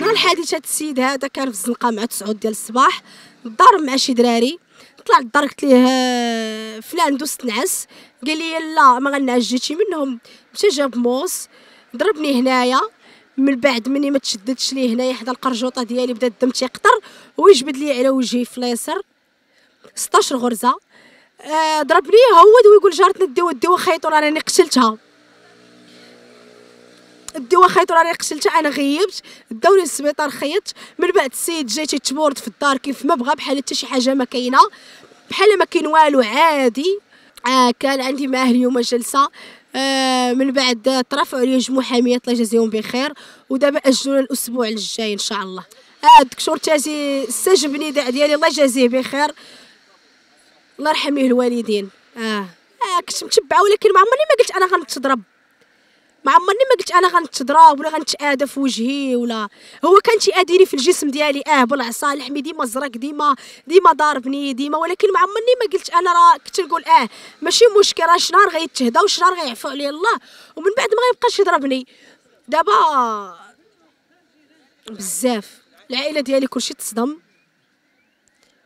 نهار الحادث هاد السيد هذا كان في الزنقة مع 9 ديال الصباح ضارب مع شي دراري طلع للدار قلت ليه آه، فلان دوز تنعس قال لي لا ما غنعس جيتي منهم. مشى جاب موس ضربني هنايا من بعد مني ما تشددش ليه هنايا حدا القرجوطة ديالي بدا الدم تيقطر ويجبد لي على وجهي في اليسر. 16 غرزه آه ضربني هود ويقول جارتنا الدواء الدواء خيطوا راني قتلتها. الدواء خيطوا راني قتلتها أنا غيبت داوني للسبيطار خيطت من بعد السيد جاي تيتبورد في الدار كيف ما بغى بحال حتى شي حاجة ما كاينة. بحال ما كاين والو عادي. آه كان عندي معاه اليوم جلسة. آه من بعد ترفعوا عليا جوج محاميات الله يجازيهم بخير. ودابا اجلونا الأسبوع الجاي إن شاء الله. آه الدكتور تازي استجبني ديالي الله يجازيه بخير. الله يرحم الوالدين. آه, آه كنت متبعة ولكن ما عمرني ما قلت أنا غنتضرب. ما عمرني ما قلت أنا غنتضرب ولا غنتعادى في وجهي ولا. هو كان تيأذيني في الجسم ديالي آه بالعصا لحمي ديما زرق ديما ديما ضاربني ديما ولكن ما عمرني ما قلت أنا راه كنت نقول آه ماشي مشكل راه شنهار غيتهدى وشنهار غيعفو عليه الله. ومن بعد ما غيبقاش يضربني. دابا بزاف. العائلة ديالي كلشي تصدم.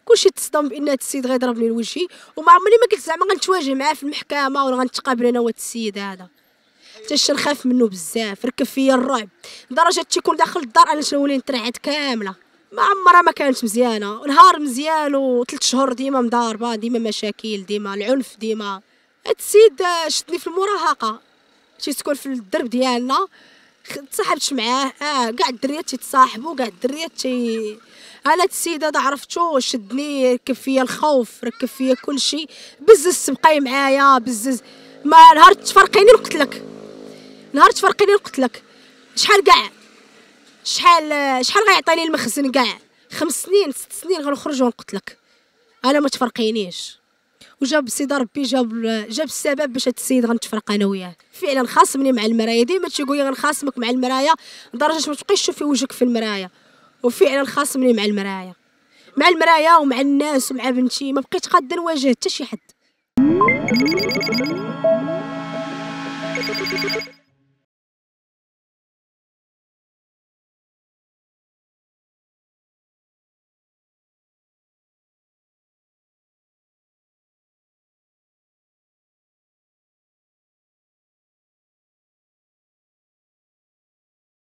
كلشي تصدم بأن هاد السيد غيضربني لوجهي. وما عمرني ما قلت زعما غنتواجه معاه في المحكمة ولا غنتقابل أنا وهاد السيد هذا. حتى نخاف منه بزاف ركب فيا الرعب. لدرجة تيكون داخل الدار أنا تنولي نترعد كاملة. ما عمرها ما كانت مزيانة. نهار مزيان وثلاث شهور ديما مضاربة ديما مشاكل ديما العنف ديما. هاد السيد شدني في المراهقة. تيسكن في الدرب ديالنا تصاحبت معاه. آه كاع الدريات تيتصاحبوا كاع الدريات تي. أنا السيد هذا عرفتو شدني ركب فيا الخوف ركب فيا كل شيء بزز تبقاي معايا بزز. ما نهار تفرقيني نقتلك نهار تفرقيني نقتلك شحال كاع؟ شحال شحال غيعطيني المخزن كاع؟ خمس سنين ست سنين غنخرج ونقتلك أنا ما تفرقينيش. وجاب سيدي ربي جاب جاب السبب باش هاد السيد غنتفرق أنا وياه. فعلا خاصمني مع المرايه ديما تيقول لي غنخاصمك مع المرايه لدرجة ما تبقيش تشوفي وجهك في المرايه وفعلا خاصمني مع المرايه مع المرايه ومع الناس ومع بنتي. ما بقيت قادة نواجه حتى شي حد.